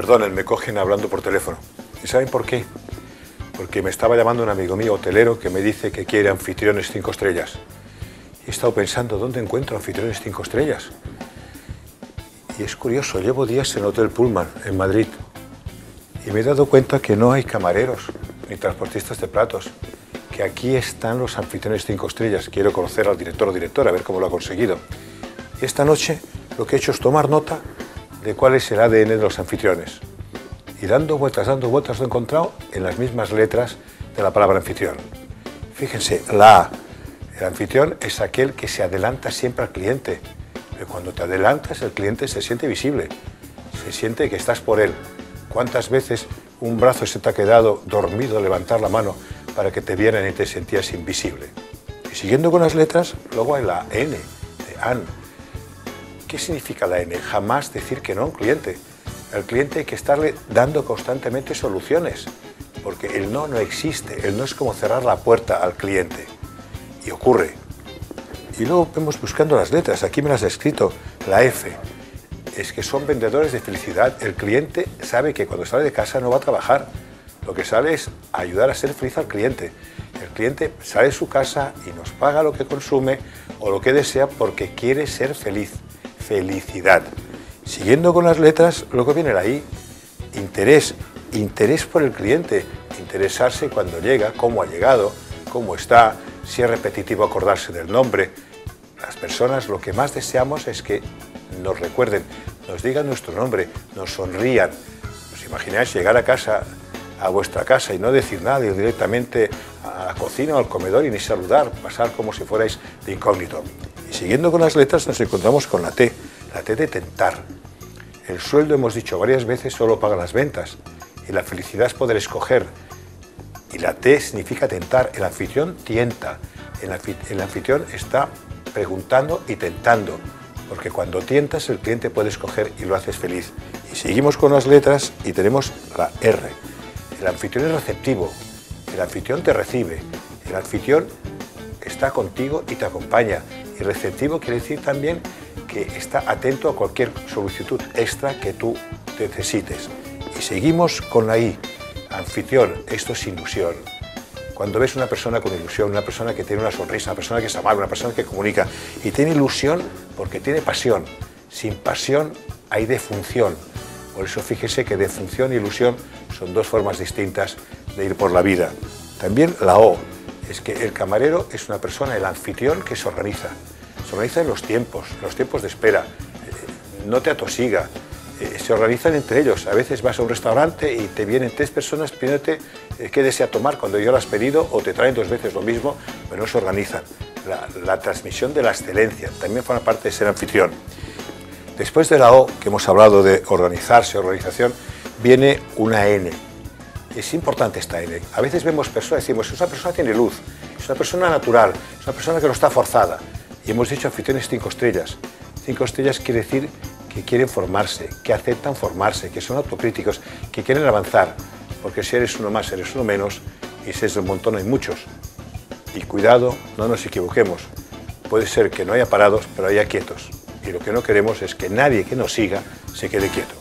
Perdonen, me cogen hablando por teléfono. ¿Y saben por qué? Porque me estaba llamando un amigo mío hotelero que me dice que quiere anfitriones cinco estrellas. He estado pensando, ¿dónde encuentro anfitriones cinco estrellas? Y es curioso, llevo días en Hotel Pullman, en Madrid, y me he dado cuenta que no hay camareros ni transportistas de platos, que aquí están los anfitriones cinco estrellas. Quiero conocer al director o directora, a ver cómo lo ha conseguido. Y esta noche lo que he hecho es tomar nota de cuál es el ADN de los anfitriones. Y dando vueltas, dando vueltas, lo he encontrado en las mismas letras de la palabra anfitrión. Fíjense, la A. El anfitrión es aquel que se adelanta siempre al cliente. Pero cuando te adelantas, el cliente se siente visible. Se siente que estás por él. ¿Cuántas veces un brazo se te ha quedado dormido levantar la mano para que te vieran y te sentías invisible? Y siguiendo con las letras, luego hay la N, de AN, ¿Qué significa la N? Jamás decir que no a un cliente. Al cliente hay que estarle dando constantemente soluciones, porque el no no existe, el no es como cerrar la puerta al cliente. Y ocurre. Y luego vemos buscando las letras, aquí me las he escrito, la F. Es que son vendedores de felicidad. El cliente sabe que cuando sale de casa no va a trabajar. Lo que sale es ayudar a ser feliz al cliente. El cliente sale de su casa y nos paga lo que consume o lo que desea porque quiere ser feliz felicidad. Siguiendo con las letras, luego viene la I, interés, interés por el cliente, interesarse cuando llega, cómo ha llegado, cómo está, si es repetitivo acordarse del nombre. Las personas lo que más deseamos es que nos recuerden, nos digan nuestro nombre, nos sonrían. ¿Os imagináis llegar a casa, a vuestra casa y no decir nada, ir directamente a la cocina o al comedor y ni saludar, pasar como si fuerais de incógnito? Y siguiendo con las letras nos encontramos con la T, la T de tentar. El sueldo, hemos dicho varias veces, solo paga las ventas y la felicidad es poder escoger. Y la T significa tentar. El anfitrión tienta. El, anfitrión está preguntando y tentando. Porque cuando tientas el cliente puede escoger y lo haces feliz. Y seguimos con las letras y tenemos la R. El anfitrión es receptivo. El anfitrión te recibe. El anfitrión está contigo y te acompaña. Y receptivo quiere decir también que está atento a cualquier solicitud extra que tú necesites. Y seguimos con la I, anfitrión, esto es ilusión. Cuando ves una persona con ilusión, una persona que tiene una sonrisa, una persona que es amable, una persona que comunica y tiene ilusión porque tiene pasión. Sin pasión hay defunción. Por eso fíjese que defunción e ilusión son dos formas distintas de ir por la vida. También la O, es que el camarero es una persona, el anfitrión, que se organiza. Se organiza en los tiempos, los tiempos de espera. Eh, no te atosiga. Eh, se organizan entre ellos. A veces vas a un restaurante y te vienen tres personas pidiéndote eh, qué desea tomar cuando yo lo has pedido o te traen dos veces lo mismo, pero no se organizan. La, la transmisión de la excelencia también forma parte de ser anfitrión. Después de la O, que hemos hablado de organizarse, organización, viene una N, es importante esta N. A veces vemos personas y decimos, esa persona tiene luz, es una persona natural, es una persona que no está forzada. Y hemos dicho aficiones cinco estrellas. Cinco estrellas quiere decir que quieren formarse, que aceptan formarse, que son autocríticos, que quieren avanzar. Porque si eres uno más, eres uno menos, y si es un montón hay muchos. Y cuidado, no nos equivoquemos. Puede ser que no haya parados, pero haya quietos. Y lo que no queremos es que nadie que nos siga se quede quieto.